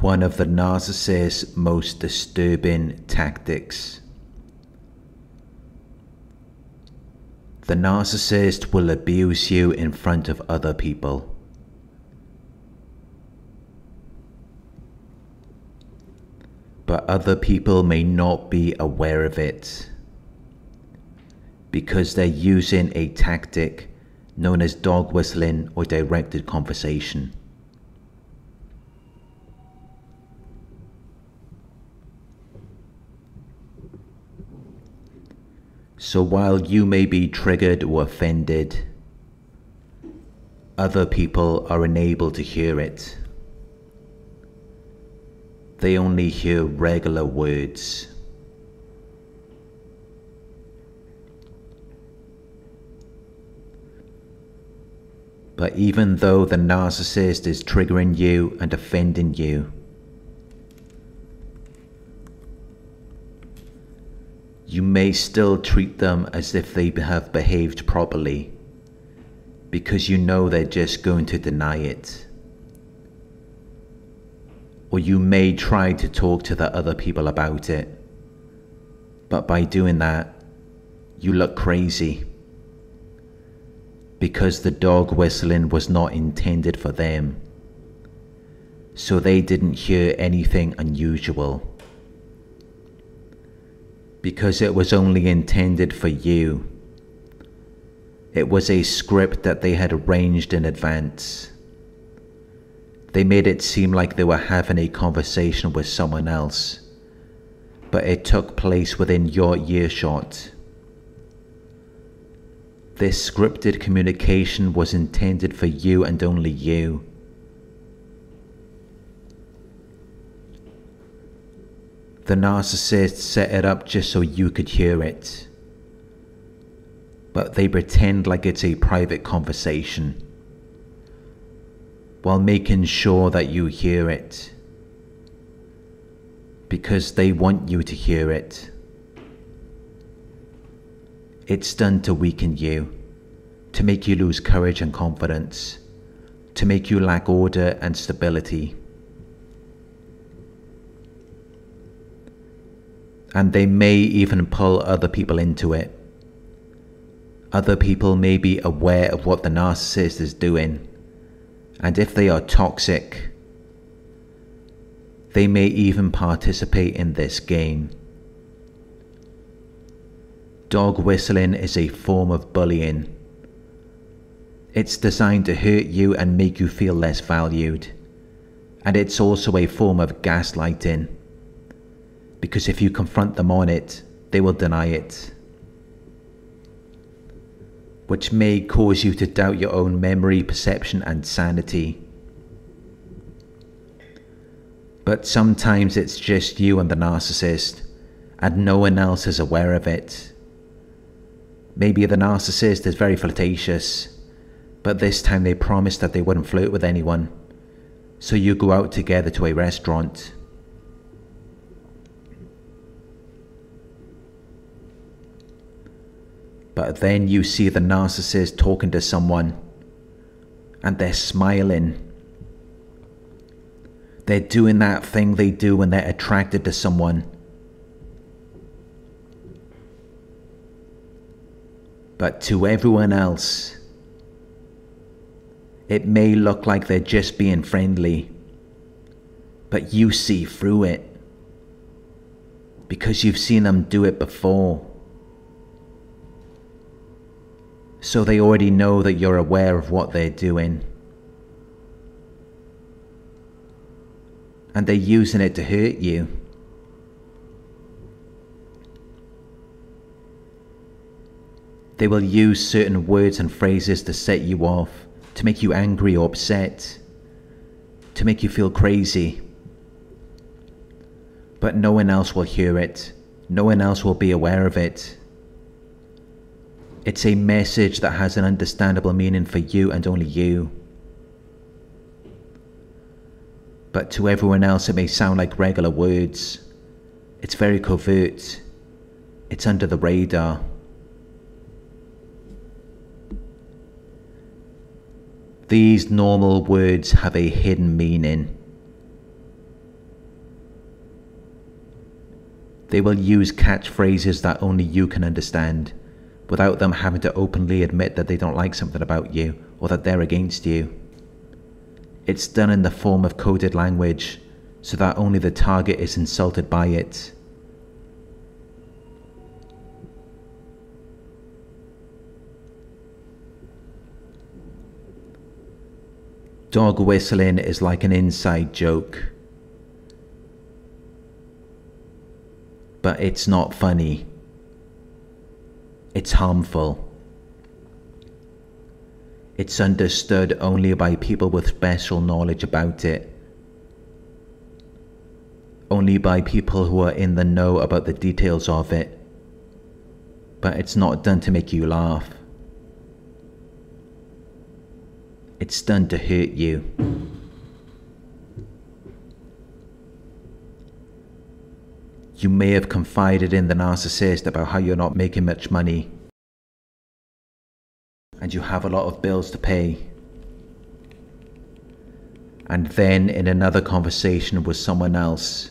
one of the narcissist's most disturbing tactics. The narcissist will abuse you in front of other people. But other people may not be aware of it because they're using a tactic known as dog whistling or directed conversation. So while you may be triggered or offended, other people are unable to hear it. They only hear regular words. But even though the narcissist is triggering you and offending you, you may still treat them as if they have behaved properly because you know they're just going to deny it. Or you may try to talk to the other people about it, but by doing that, you look crazy because the dog whistling was not intended for them, so they didn't hear anything unusual because it was only intended for you. It was a script that they had arranged in advance. They made it seem like they were having a conversation with someone else, but it took place within your earshot. This scripted communication was intended for you and only you. The narcissist set it up just so you could hear it. But they pretend like it's a private conversation while making sure that you hear it because they want you to hear it. It's done to weaken you, to make you lose courage and confidence, to make you lack order and stability. And they may even pull other people into it. Other people may be aware of what the narcissist is doing, and if they are toxic, they may even participate in this game. Dog whistling is a form of bullying. It's designed to hurt you and make you feel less valued, and it's also a form of gaslighting because if you confront them on it, they will deny it, which may cause you to doubt your own memory, perception, and sanity. But sometimes it's just you and the narcissist, and no one else is aware of it. Maybe the narcissist is very flirtatious, but this time they promised that they wouldn't flirt with anyone. So you go out together to a restaurant But then you see the narcissist talking to someone and they're smiling. They're doing that thing they do when they're attracted to someone. But to everyone else, it may look like they're just being friendly, but you see through it because you've seen them do it before. So they already know that you're aware of what they're doing. And they're using it to hurt you. They will use certain words and phrases to set you off, to make you angry or upset, to make you feel crazy. But no one else will hear it, no one else will be aware of it. It's a message that has an understandable meaning for you and only you. But to everyone else, it may sound like regular words. It's very covert. It's under the radar. These normal words have a hidden meaning. They will use catchphrases that only you can understand without them having to openly admit that they don't like something about you or that they're against you. It's done in the form of coded language so that only the target is insulted by it. Dog whistling is like an inside joke. But it's not funny. It's harmful. It's understood only by people with special knowledge about it. Only by people who are in the know about the details of it. But it's not done to make you laugh. It's done to hurt you. You may have confided in the narcissist about how you're not making much money and you have a lot of bills to pay. And then in another conversation with someone else,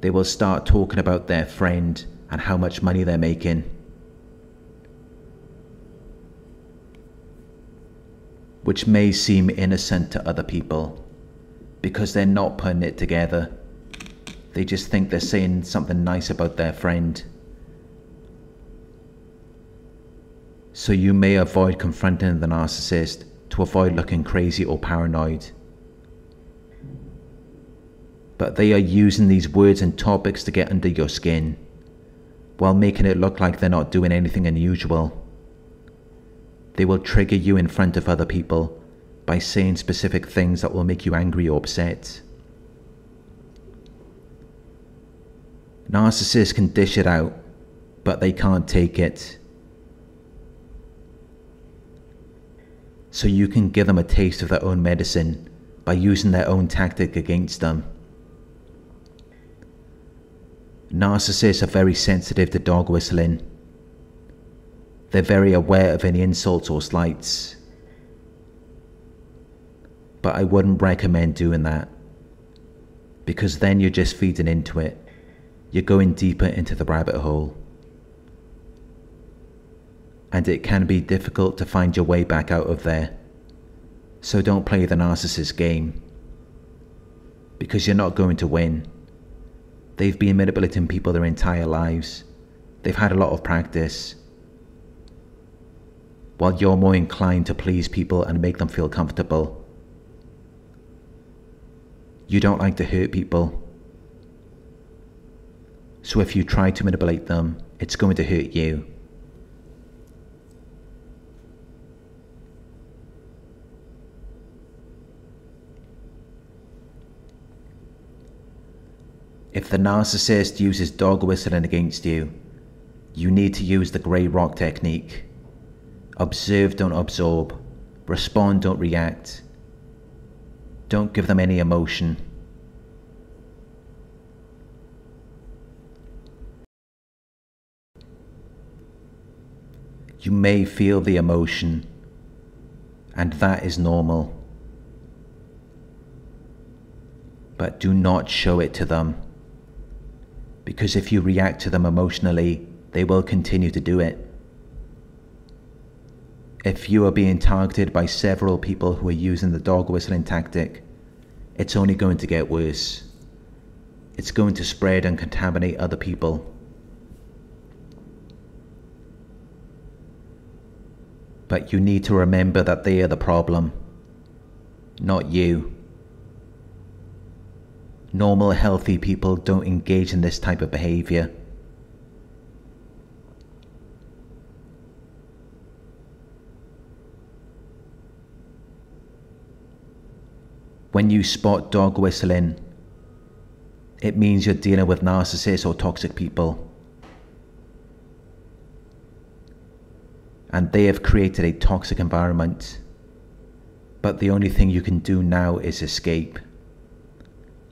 they will start talking about their friend and how much money they're making. which may seem innocent to other people because they're not putting it together. They just think they're saying something nice about their friend. So you may avoid confronting the narcissist to avoid looking crazy or paranoid. But they are using these words and topics to get under your skin while making it look like they're not doing anything unusual. They will trigger you in front of other people by saying specific things that will make you angry or upset. Narcissists can dish it out, but they can't take it. So you can give them a taste of their own medicine by using their own tactic against them. Narcissists are very sensitive to dog whistling they're very aware of any insults or slights. But I wouldn't recommend doing that because then you're just feeding into it. You're going deeper into the rabbit hole. And it can be difficult to find your way back out of there. So don't play the narcissist game. Because you're not going to win. They've been manipulating people their entire lives. They've had a lot of practice while you're more inclined to please people and make them feel comfortable. You don't like to hurt people. So if you try to manipulate them, it's going to hurt you. If the narcissist uses dog whistling against you, you need to use the grey rock technique. Observe, don't absorb. Respond, don't react. Don't give them any emotion. You may feel the emotion, and that is normal. But do not show it to them, because if you react to them emotionally, they will continue to do it. If you are being targeted by several people who are using the dog whistling tactic, it's only going to get worse. It's going to spread and contaminate other people. But you need to remember that they are the problem, not you. Normal, healthy people don't engage in this type of behavior. When you spot dog whistling, it means you're dealing with narcissists or toxic people. And they have created a toxic environment. But the only thing you can do now is escape.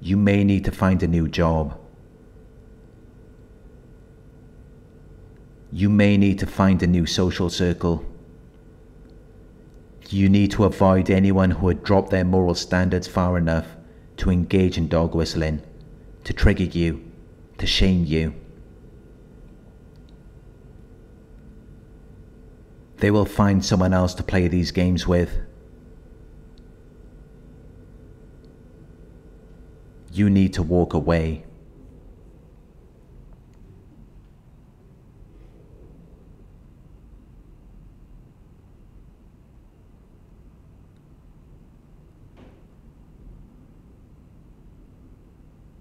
You may need to find a new job. You may need to find a new social circle you need to avoid anyone who would drop their moral standards far enough to engage in dog whistling, to trigger you, to shame you. They will find someone else to play these games with. You need to walk away.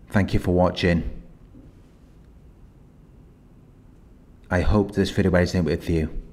Thank you for watching. I hope this video resonated with you.